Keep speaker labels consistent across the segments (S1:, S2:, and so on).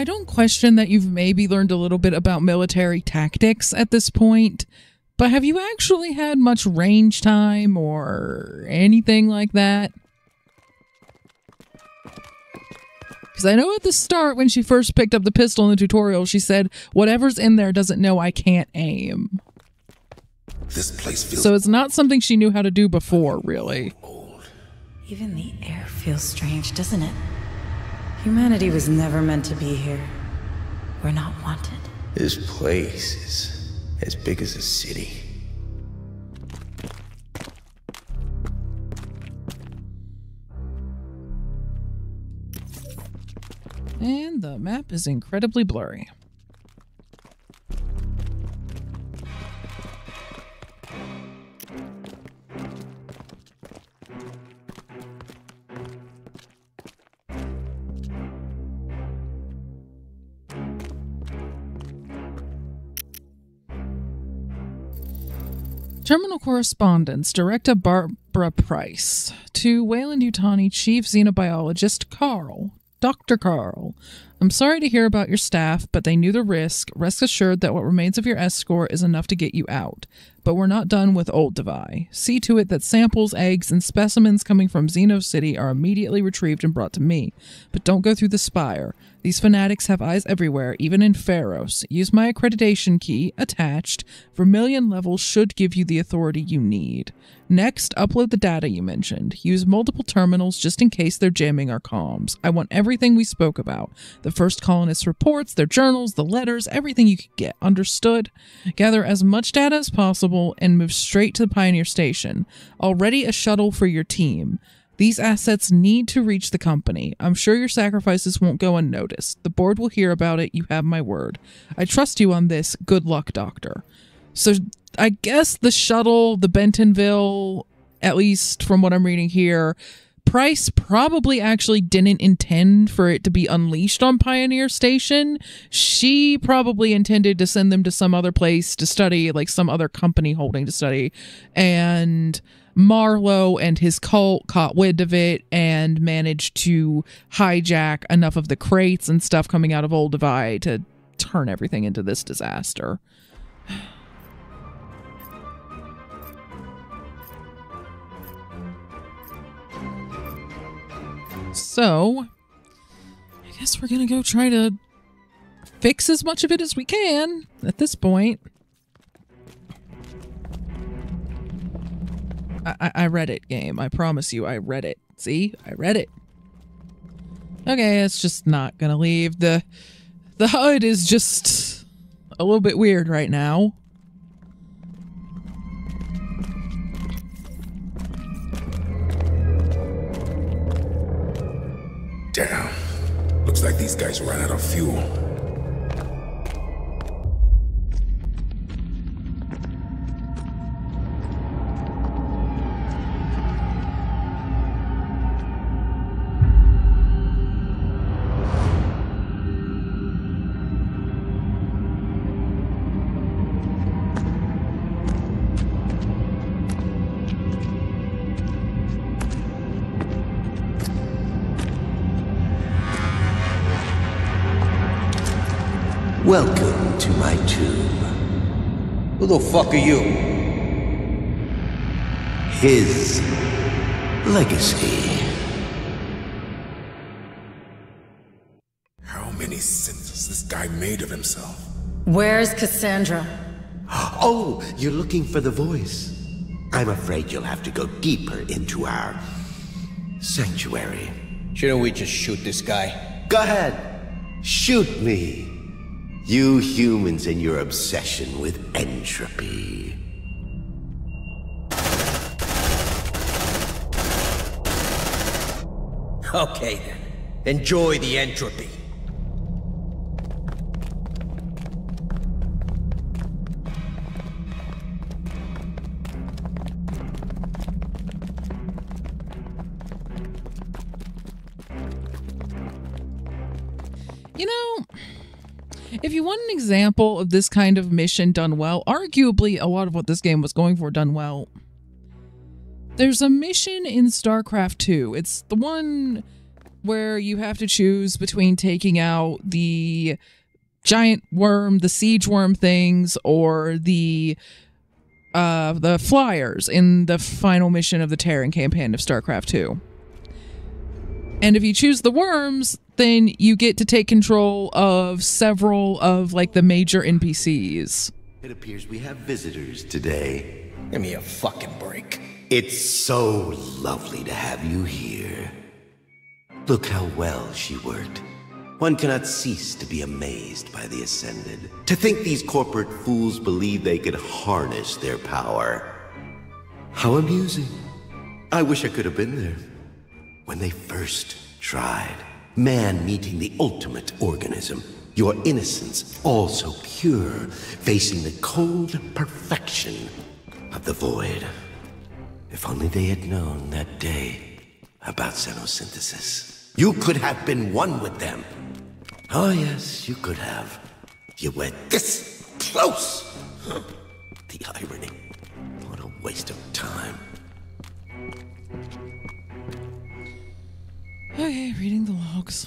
S1: I don't question that you've maybe learned a little bit about military tactics at this point, but have you actually had much range time or anything like that? Because I know at the start, when she first picked up the pistol in the tutorial, she said, Whatever's in there doesn't know I can't aim.
S2: This place feels
S1: So it's not something she knew how to do before, really.
S3: Even the air feels strange, doesn't it? Humanity was never meant to be here. We're not wanted.
S4: This place is as big as a city.
S1: And the map is incredibly blurry. Correspondence, Director Barbara Price. To Weyland-Yutani, Chief Xenobiologist Carl. Dr. Carl, I'm sorry to hear about your staff, but they knew the risk. Rest assured that what remains of your S score is enough to get you out. But we're not done with Old Devi. See to it that samples, eggs, and specimens coming from Xeno City are immediately retrieved and brought to me. But don't go through the Spire. These fanatics have eyes everywhere, even in Pharos. Use my accreditation key, attached. Vermilion level should give you the authority you need. Next, upload the data you mentioned. Use multiple terminals just in case they're jamming our comms. I want everything we spoke about the first colonists' reports, their journals, the letters, everything you could get. Understood? Gather as much data as possible and move straight to the Pioneer Station. Already a shuttle for your team. These assets need to reach the company. I'm sure your sacrifices won't go unnoticed. The board will hear about it. You have my word. I trust you on this. Good luck, Doctor. So I guess the shuttle, the Bentonville, at least from what I'm reading here, Price probably actually didn't intend for it to be unleashed on Pioneer Station. She probably intended to send them to some other place to study, like some other company holding to study. And Marlowe and his cult caught wind of it and managed to hijack enough of the crates and stuff coming out of Old Divide to turn everything into this disaster. So, I guess we're gonna go try to fix as much of it as we can at this point. I, I, read it, game. I promise you, I read it. See, I read it. Okay, it's just not gonna leave. the The HUD is just a little bit weird right now.
S2: Damn. Looks like these guys ran out of fuel.
S4: The fuck are you?
S5: His legacy.
S2: How many sins has this guy made of himself?
S3: Where's Cassandra?
S5: Oh, you're looking for the voice. I'm afraid you'll have to go deeper into our sanctuary.
S4: Shouldn't we just shoot this guy?
S5: Go ahead. Shoot me. You humans and your obsession with entropy.
S4: Okay then. Enjoy the entropy.
S1: Example of this kind of mission done well, arguably a lot of what this game was going for done well, there's a mission in StarCraft 2. It's the one where you have to choose between taking out the giant worm, the siege worm things, or the uh the flyers in the final mission of the Terran campaign of StarCraft 2. And if you choose the worms, then you get to take control of several of like the major NPCs.
S5: It appears we have visitors today.
S4: Give me a fucking break.
S5: It's so lovely to have you here. Look how well she worked. One cannot cease to be amazed by the Ascended. To think these corporate fools believe they could harness their power. How amusing. I wish I could have been there. When they first tried. Man meeting the ultimate organism. Your innocence all so pure, facing the cold perfection of the void. If only they had known that day about xenosynthesis. You could have been one with them. Oh, yes, you could have. You were this close. The irony. What a waste of time.
S1: Okay, reading the logs.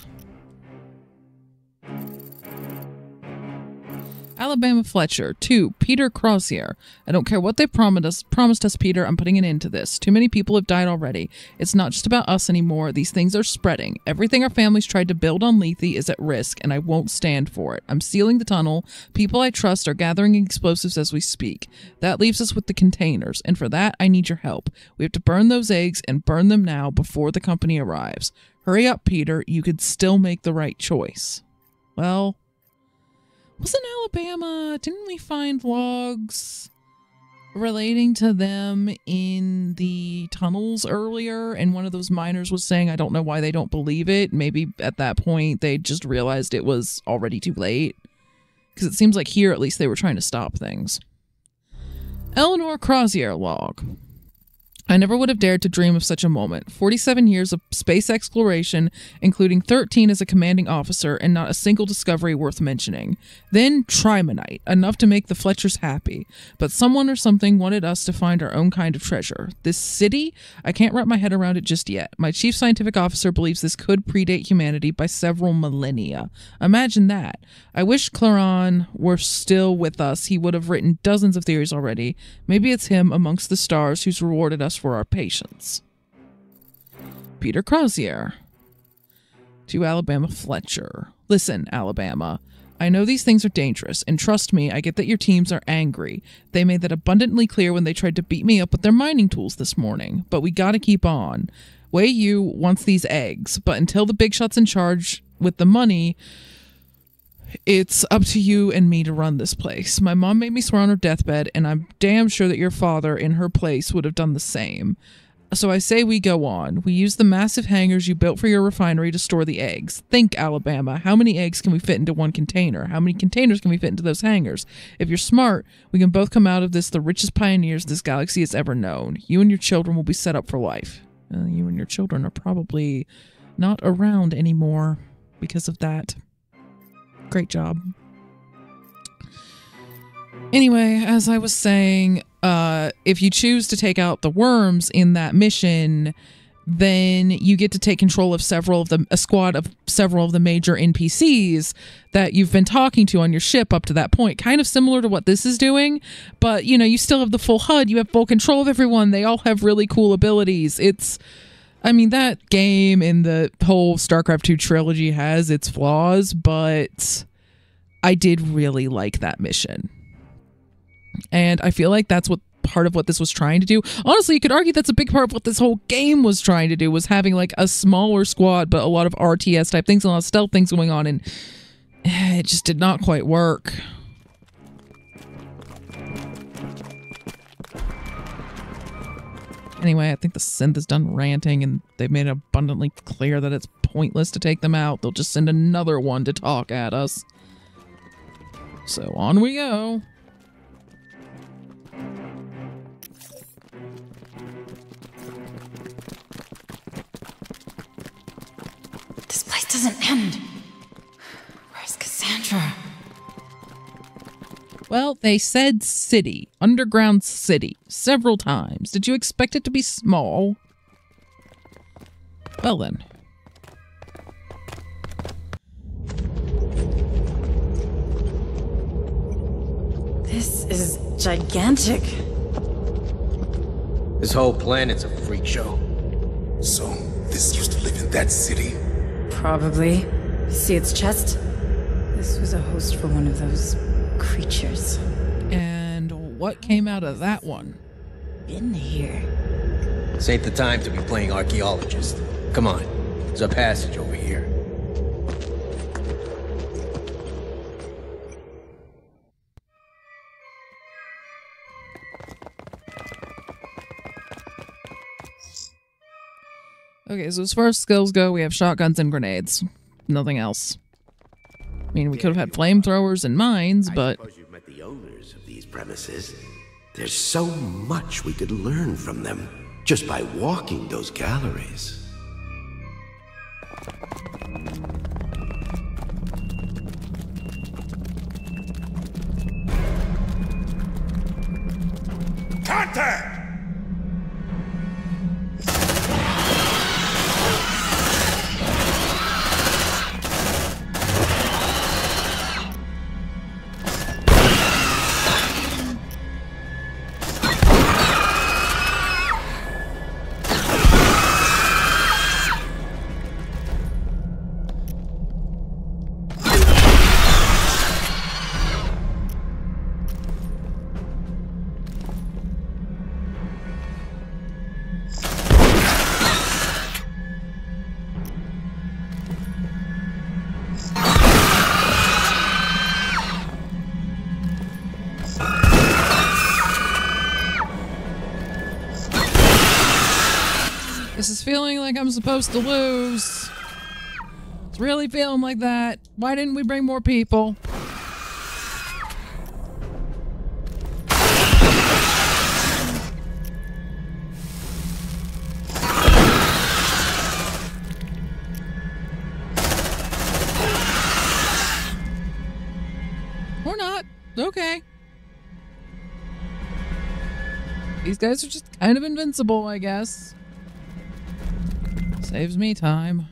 S1: Alabama Fletcher. Two, Peter Crozier. I don't care what they promised us, promised us, Peter. I'm putting an end to this. Too many people have died already. It's not just about us anymore. These things are spreading. Everything our families tried to build on Lethe is at risk, and I won't stand for it. I'm sealing the tunnel. People I trust are gathering explosives as we speak. That leaves us with the containers, and for that, I need your help. We have to burn those eggs and burn them now before the company arrives. Hurry up, Peter. You could still make the right choice. Well, wasn't Alabama? Didn't we find logs relating to them in the tunnels earlier? And one of those miners was saying, I don't know why they don't believe it. Maybe at that point they just realized it was already too late. Because it seems like here, at least, they were trying to stop things. Eleanor Crozier log. I never would have dared to dream of such a moment. 47 years of space exploration, including 13 as a commanding officer, and not a single discovery worth mentioning. Then Trimonite, enough to make the Fletchers happy. But someone or something wanted us to find our own kind of treasure. This city? I can't wrap my head around it just yet. My chief scientific officer believes this could predate humanity by several millennia. Imagine that. I wish Claron were still with us. He would have written dozens of theories already. Maybe it's him amongst the stars who's rewarded us for our patience. Peter Crozier. To Alabama Fletcher. Listen, Alabama. I know these things are dangerous, and trust me, I get that your teams are angry. They made that abundantly clear when they tried to beat me up with their mining tools this morning. But we gotta keep on. Wey-Yu wants these eggs, but until the big shot's in charge with the money, it's up to you and me to run this place. My mom made me swear on her deathbed, and I'm damn sure that your father, in her place, would have done the same. So I say we go on. We use the massive hangars you built for your refinery to store the eggs. Think, Alabama, how many eggs can we fit into one container? How many containers can we fit into those hangars? If you're smart, we can both come out of this the richest pioneers this galaxy has ever known. You and your children will be set up for life. Uh, you and your children are probably not around anymore because of that. Great job. Anyway, as I was saying, uh, if you choose to take out the worms in that mission, then you get to take control of several of the a squad of several of the major NPCs that you've been talking to on your ship up to that point. Kind of similar to what this is doing, but you know, you still have the full HUD, you have full control of everyone. They all have really cool abilities. It's I mean, that game and the whole StarCraft 2 trilogy has its flaws, but I did really like that mission. And I feel like that's what part of what this was trying to do. Honestly, you could argue that's a big part of what this whole game was trying to do was having like a smaller squad but a lot of RTS type things a lot of stealth things going on and it just did not quite work. Anyway, I think the synth is done ranting and they've made it abundantly clear that it's pointless to take them out. They'll just send another one to talk at us. So on we go.
S3: This place doesn't end.
S1: Well, they said city, underground city, several times. Did you expect it to be small? Well then.
S3: This is gigantic.
S4: This whole planet's a freak show.
S2: So, this used to live in that city?
S3: Probably. See its chest? This was a host for one of those creatures.
S1: And what came out of that one?
S3: Been here.
S4: This ain't the time to be playing archaeologist. Come on, there's a passage over here.
S1: Okay, so as far as skills go, we have shotguns and grenades. Nothing else. I mean, we could have had flamethrowers and mines, but
S5: Suppose you've met the owners of these premises. There's so much we could learn from them just by walking those galleries.
S1: This is feeling like I'm supposed to lose. It's really feeling like that. Why didn't we bring more people? Or not. Okay. These guys are just kind of invincible, I guess. Saves me time.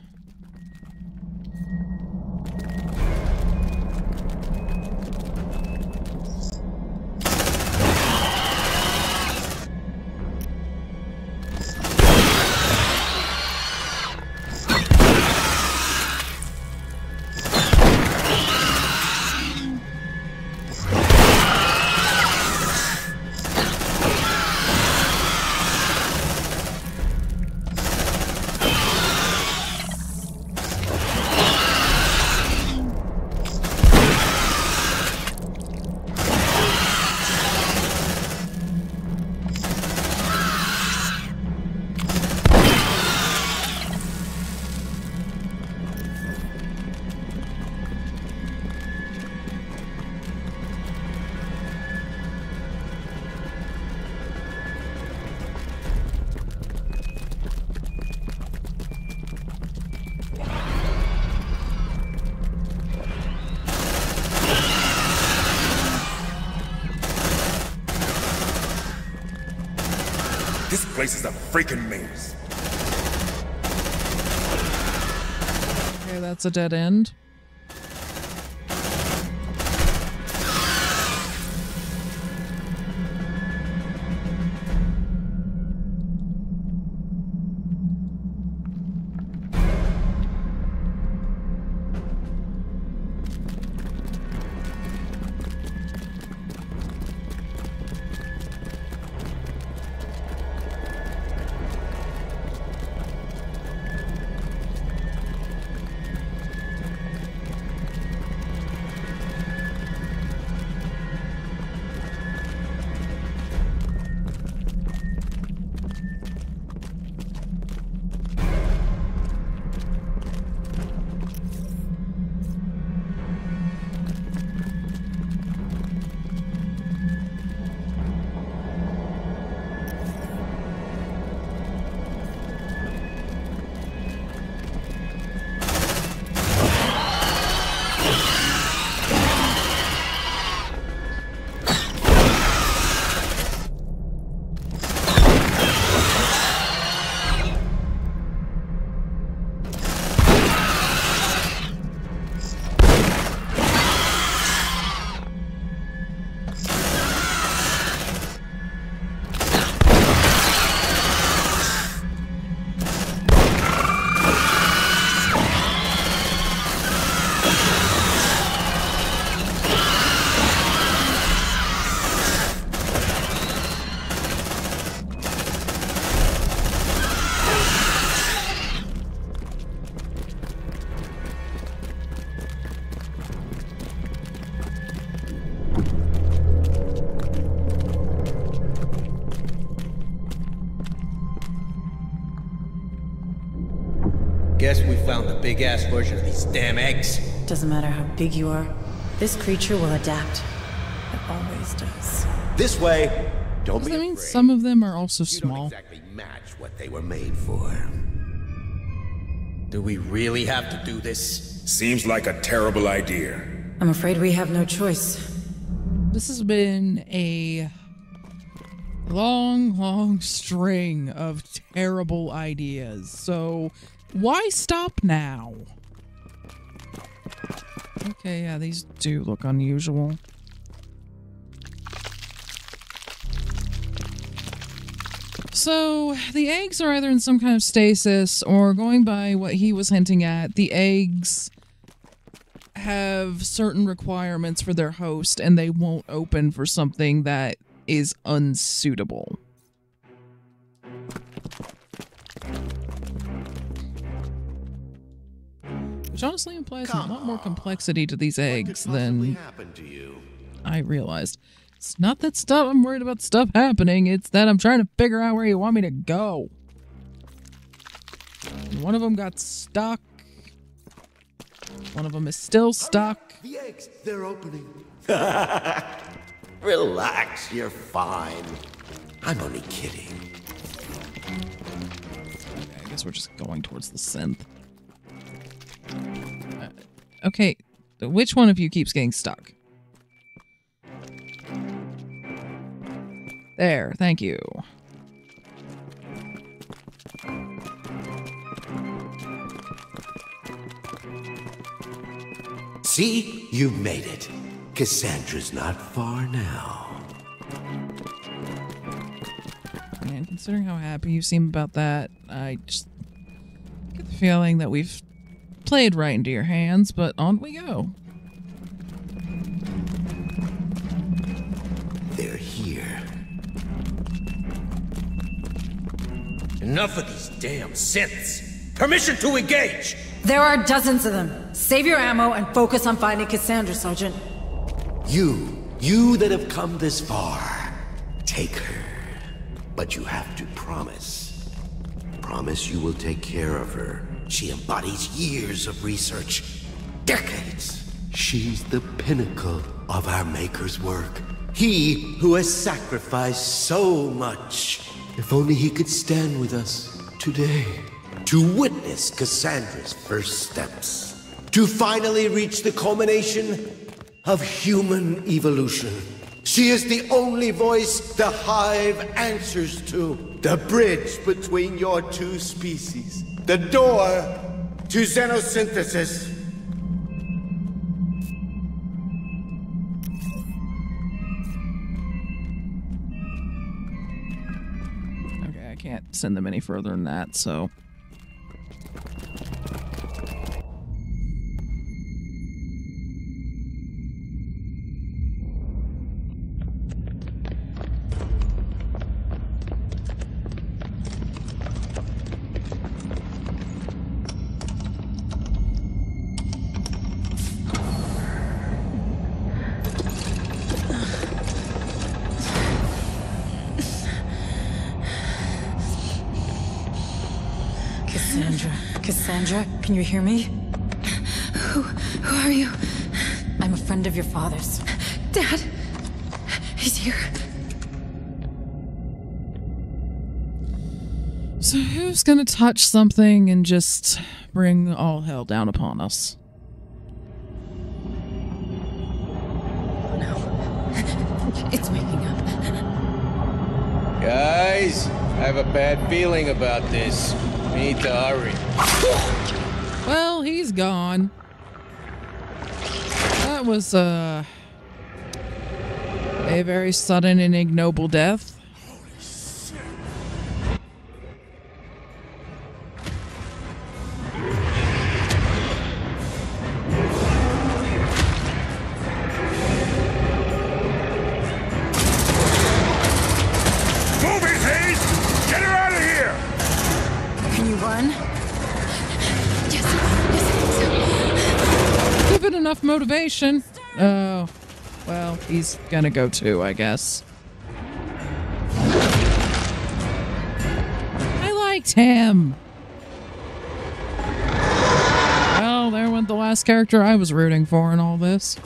S2: Place is a freaking maze.
S1: Okay, that's a dead end.
S4: Guess we found the big-ass version of these damn eggs.
S3: Doesn't matter how big you are, this creature will adapt. It always does.
S5: This way. Don't be
S1: That means
S5: afraid.
S1: some of them are also
S5: You don't
S1: small.
S5: exactly match what they were made for.
S4: Do we really have to do this?
S2: Seems like a terrible idea.
S3: I'm afraid we have no choice.
S1: This has been a long, long string of terrible ideas. So why stop now? Okay, yeah, these do look unusual. So the eggs are either in some kind of stasis or going by what he was hinting at, the eggs have certain requirements for their host and they won't open for something that is unsuitable. Which honestly implies a lot more complexity to these eggs than
S5: to you?
S1: I realized. It's not that stuff I'm worried about stuff happening, it's that I'm trying to figure out where you want me to go. One of them got stuck. One of them is still stuck.
S5: The eggs, they're opening. Relax, you're fine. I'm only kidding.
S1: I guess we're just going towards the synth. Uh, okay, which one of you keeps getting stuck? There, thank you.
S5: See? You made it. Cassandra's not far now.
S1: And considering how happy you seem about that, I just get the feeling that we've played right into your hands, but on we go.
S5: They're here.
S4: Enough of these damn synths. Permission to engage!
S3: There are dozens of them. Save your ammo and focus on finding Cassandra, Sergeant.
S5: You, you that have come this far, take her. But you have to promise. Promise you will take care of her. She embodies years of research, decades. She's the pinnacle of our Maker's work. He who has sacrificed so much. If only he could stand with us today to witness Cassandra's first steps. To finally reach the culmination of human evolution. She is the only voice the Hive answers to. The bridge between your two species. The door to xenosynthesis.
S1: Okay, I can't send them any further than that, so.
S3: Cassandra. Cassandra, can you hear me?
S6: Who, who are you?
S3: I'm a friend of your father's.
S6: Dad? He's here.
S1: So who's gonna touch something and just bring all hell down upon us? No.
S3: It's waking up.
S4: Guys, I have a bad feeling about this. To hurry.
S1: Well, he's gone. That was uh, a very sudden and ignoble death. he's gonna go too, I guess. I liked him! Well, there went the last character I was rooting for in all this.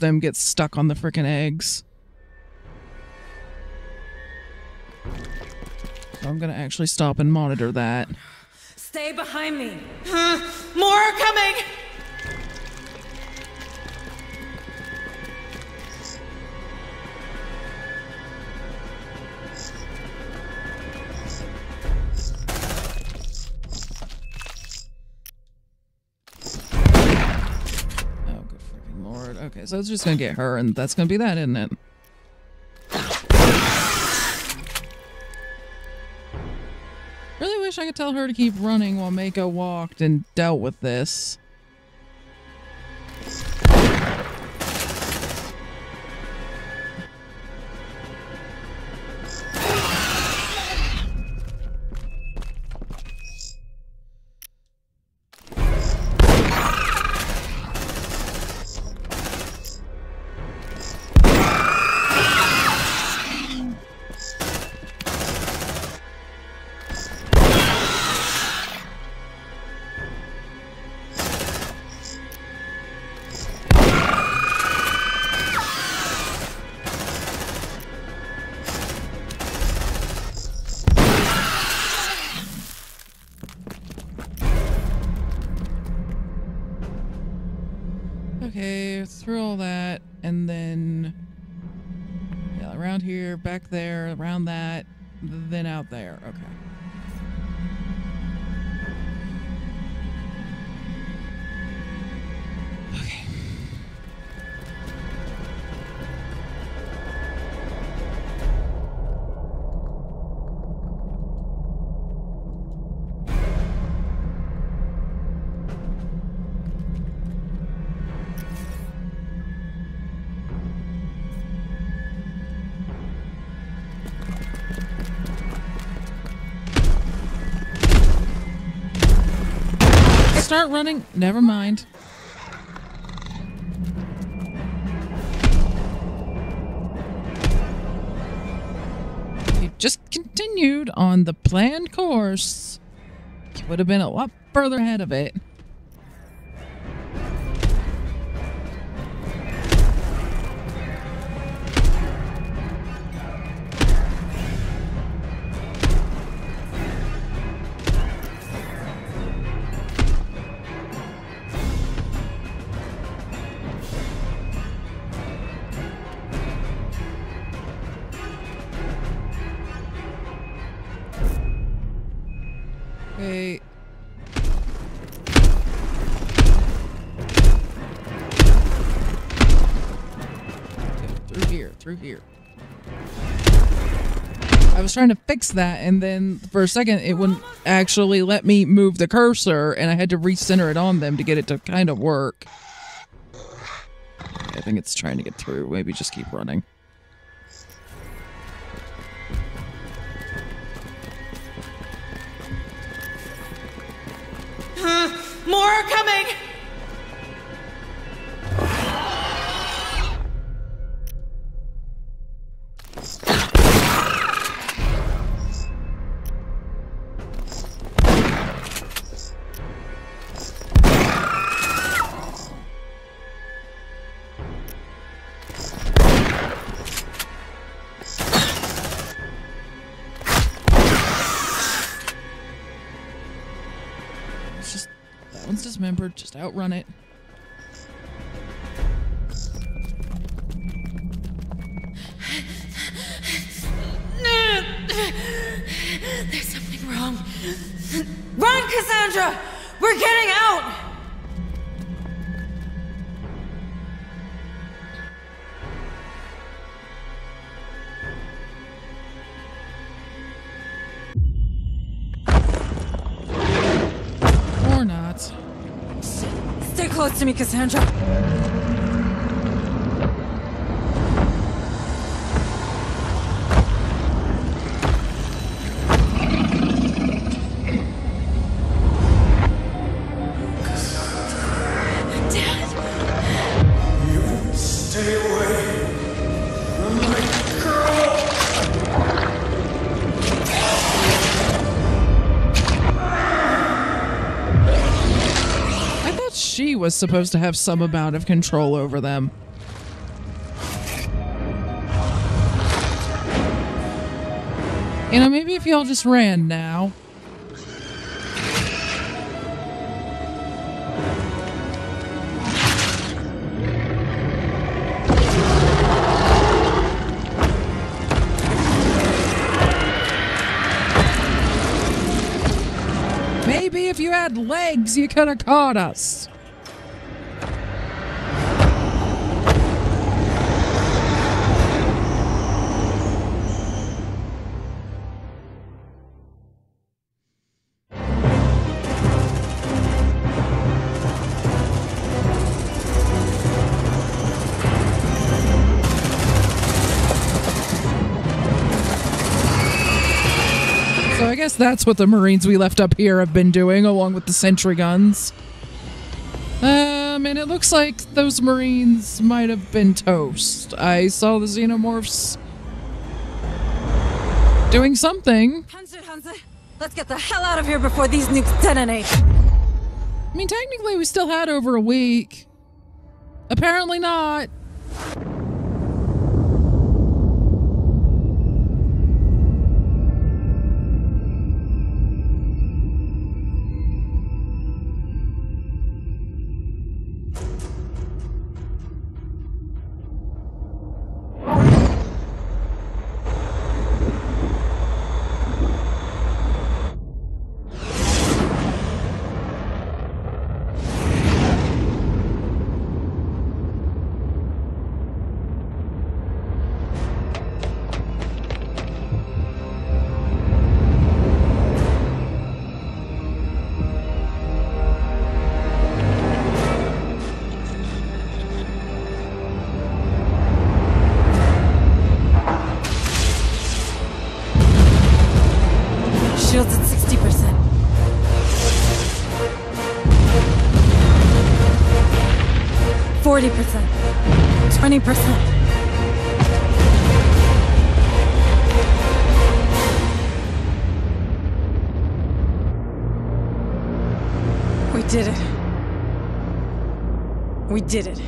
S1: Them get stuck on the frickin' eggs. So I'm gonna actually stop and monitor that.
S3: Stay behind me.
S6: More are coming!
S1: Okay, so it's just gonna get her, and that's gonna be that, isn't it? Really wish I could tell her to keep running while Maeko walked and dealt with this. Back there, Start running. Never mind. You just continued on the planned course, you would have been a lot further ahead of it. Through here. I was trying to fix that, and then for a second, it wouldn't actually let me move the cursor, and I had to recenter it on them to get it to kind of work. I think it's trying to get through. Maybe just keep running.
S6: More are coming!
S1: Dismembered. Just outrun it.
S6: There's something wrong.
S3: Run, Cassandra! We're getting out! Me, Cassandra.
S1: Was supposed to have some amount of control over them. You know, maybe if y'all just ran now. Maybe if you had legs, you could have caught us. That's what the Marines we left up here have been doing, along with the sentry guns. Um, and it looks like those Marines might have been toast. I saw the xenomorphs doing something.
S3: Hanse, Hanse, let's get the hell out of here before these nukes detonate.
S1: I mean, technically, we still had over a week. Apparently not.
S3: We did it.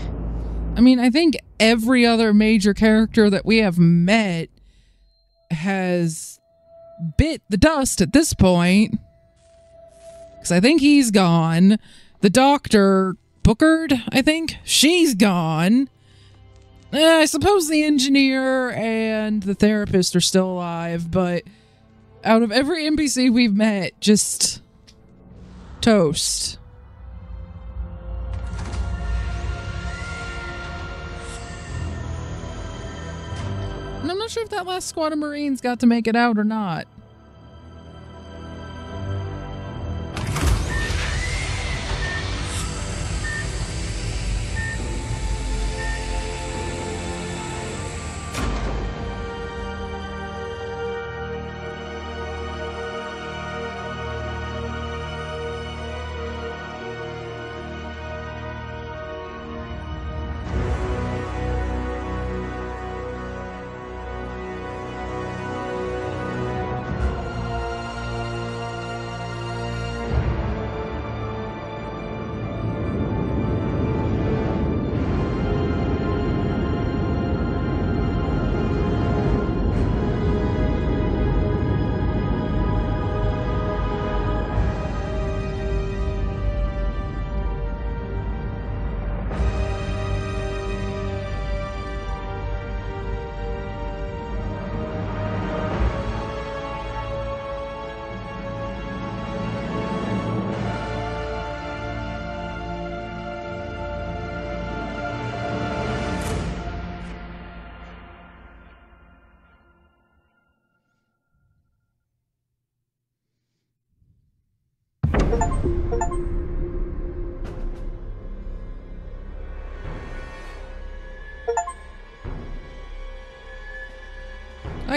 S1: I mean, I think every other major character that we have met has bit the dust at this point. Because I think he's gone. The doctor, Bookard, I think, she's gone. Eh, I suppose the engineer and the therapist are still alive, but out of every NPC we've met, just toast. And I'm not sure if that last squad of Marines got to make it out or not.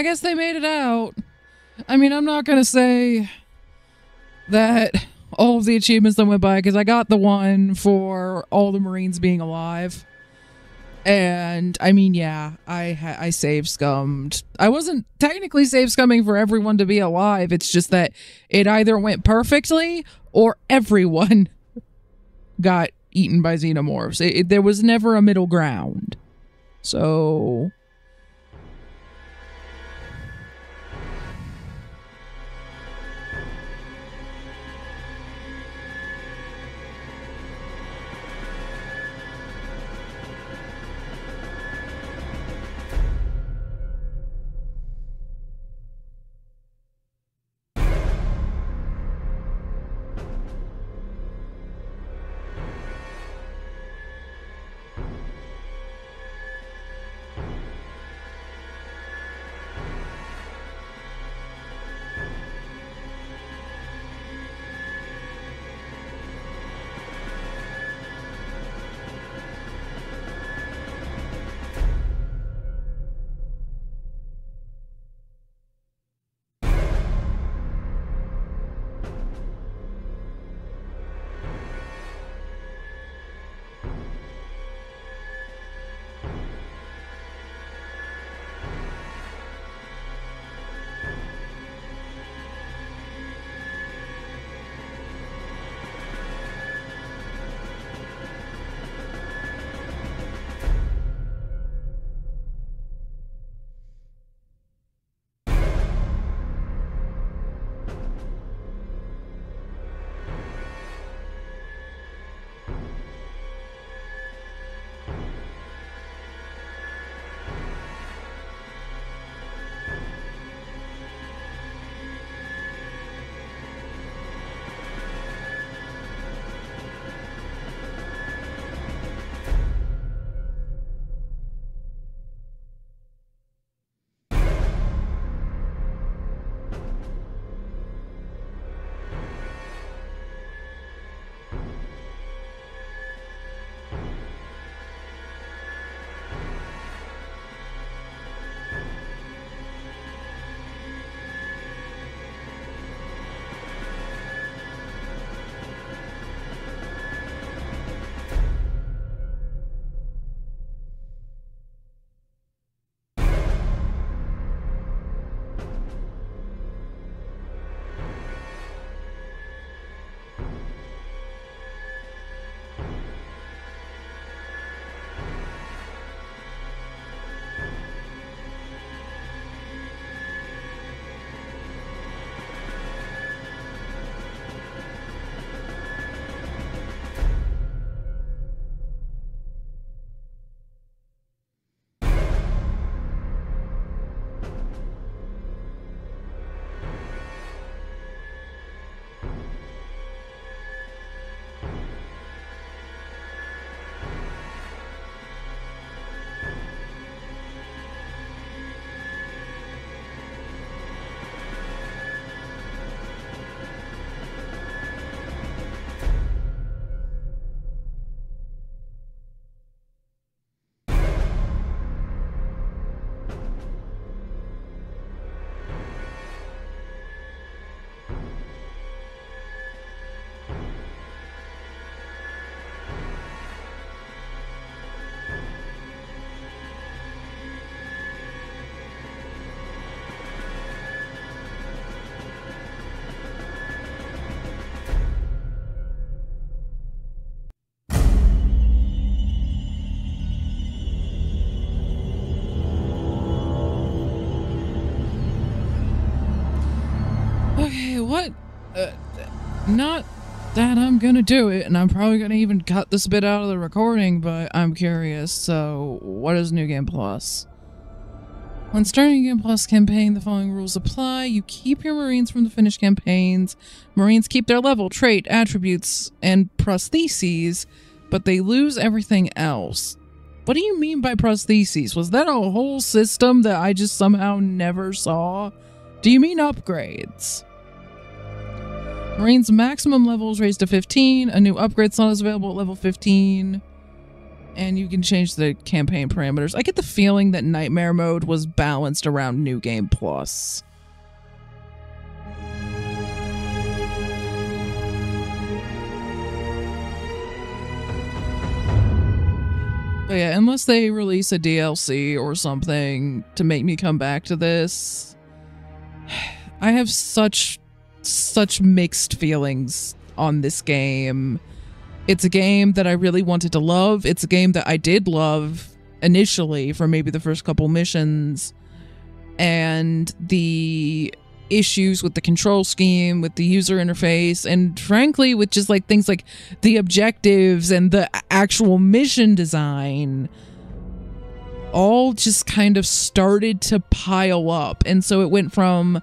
S1: Guess they made it out. I mean, I'm not gonna say that all of the achievements that went by because I got the one for all the Marines being alive. And I mean, yeah, I I save scummed. I wasn't technically save scumming for everyone to be alive. It's just that it either went perfectly or everyone got eaten by xenomorphs. It, it- there was never a middle ground. So not that I'm gonna do it, and I'm probably gonna even cut this bit out of the recording, but I'm curious. So, what is New Game Plus? When starting a Game Plus campaign, the following rules apply. You keep your Marines from the finished campaigns. Marines keep their level, trait, attributes, and prostheses, but they lose everything else. What do you mean by prostheses? Was that a whole system that I just somehow never saw? Do you mean upgrades? Marine's maximum level is raised to 15. A new upgrade slot is available at level 15. And you can change the campaign parameters. I get the feeling that Nightmare mode was balanced around New Game Plus. But yeah, unless they release a DLC or something to make me come back to this, I have such such mixed feelings on this game. It's a game that I really wanted to love. It's a game that I did love initially for maybe the first couple missions. And the issues with the control scheme, with the user interface, and frankly, with just like things like the objectives and the actual mission design all just kind of started to pile up. And so it went from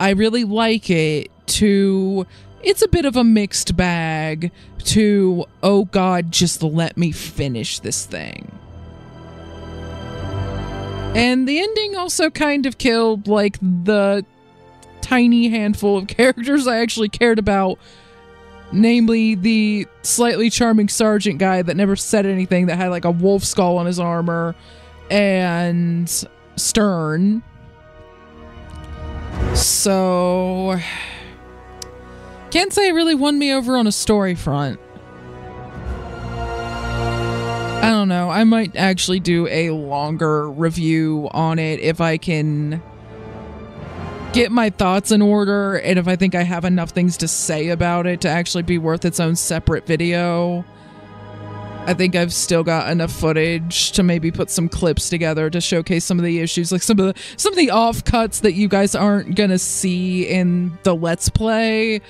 S1: I really like it to it's a bit of a mixed bag to oh god just let me finish this thing. And the ending also kind of killed like the tiny handful of characters i actually cared about. Namely the slightly charming sergeant guy that never said anything that had like a wolf skull on his armor and stern. So can't say it really won me over on a story front. I don't know. I might actually do a longer review on it if I can get my thoughts in order and if I think I have enough things to say about it to actually be worth its own separate video. I think I've still got enough footage to maybe put some clips together to showcase some of the issues, like some of the some of the offcuts that you guys aren't gonna see in the let's play,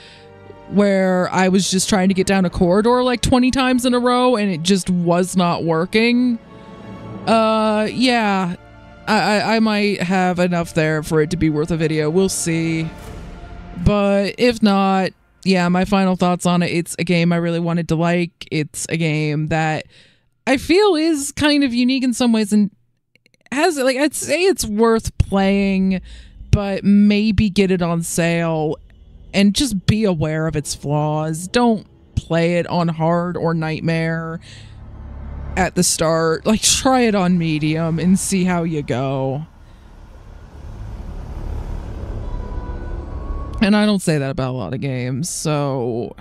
S1: where I was just trying to get down a corridor like 20 times in a row and it just was not working. Uh, yeah, I I, I might have enough there for it to be worth a video. We'll see, but if not, yeah, my final thoughts on it. It's a game I really wanted to like. It's a game that I feel is kind of unique in some ways and has like I'd say it's worth playing, but maybe get it on sale and just be aware of its flaws. Don't play it on hard or nightmare at the start. Like try it on medium and see how you go. And I don't say that about a lot of games, so.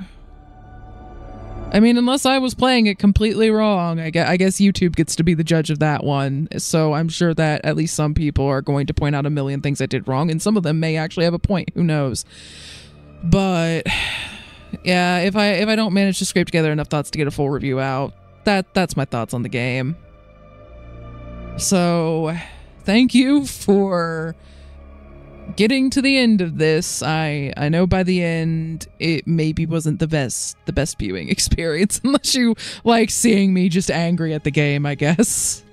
S1: I mean, unless I was playing it completely wrong, I guess, I guess YouTube gets to be the judge of that one. So I'm sure that at least some people are going to point out a million things I did wrong, and some of them may actually have a point. Who knows? But yeah, if I if I don't manage to scrape together enough thoughts to get a full review out, that that's my thoughts on the game. So, thank you for getting to the end of this i i know by the end it maybe wasn't the best the best viewing experience unless you like seeing me just angry at the game i guess